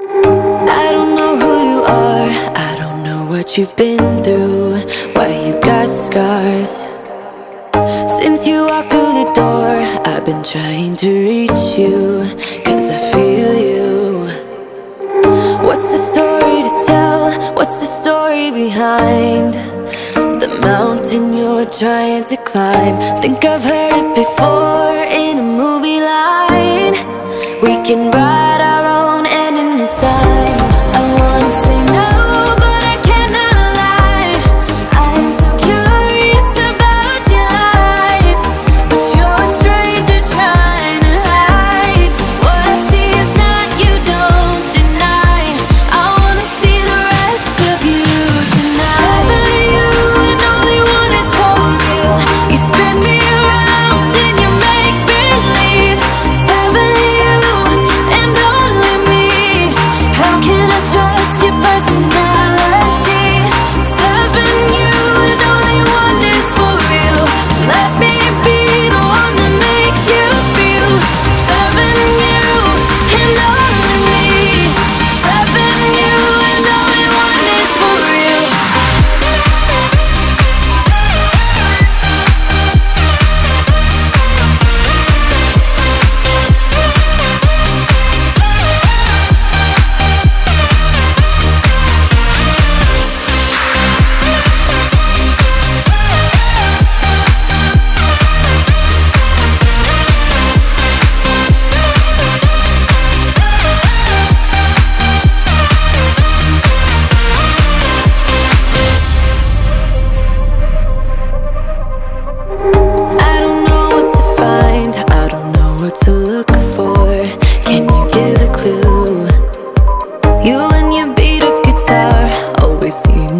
I don't know who you are, I don't know what you've been through, why you got scars. Since you walked through the door, I've been trying to reach you, cause I feel you. What's the story to tell? What's the story behind the mountain you're trying to climb? Think I've heard it before in a movie line. We can ending this time.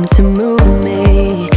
to move me.